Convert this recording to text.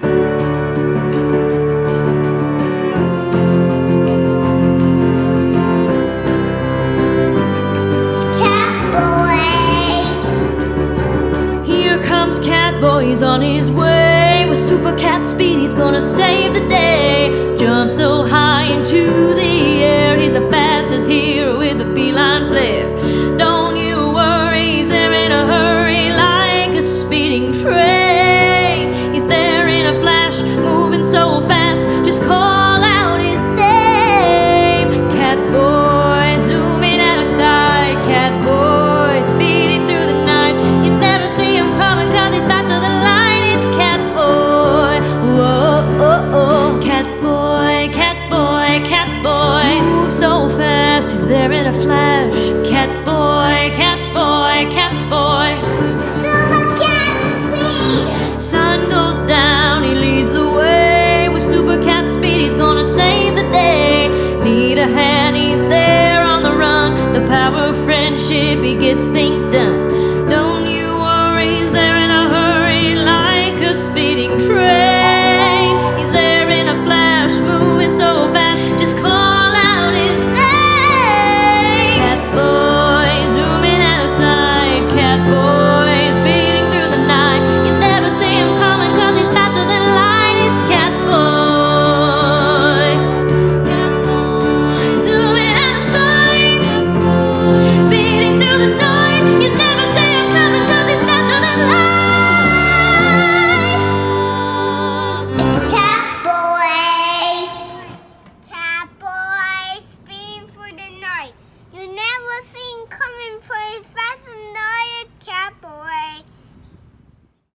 Here comes Catboy, he's on his way. With super cat speed, he's gonna save the day. Jump so high into the air, he's the fastest hero with a feline there in a flash. Cat boy, cat boy, cat boy. super cat, speed. Sun goes down, he leads the way. With super cat speed, he's gonna save the day. Need a hand, he's there on the run. The power of friendship, he gets things. You never seen coming pretty fast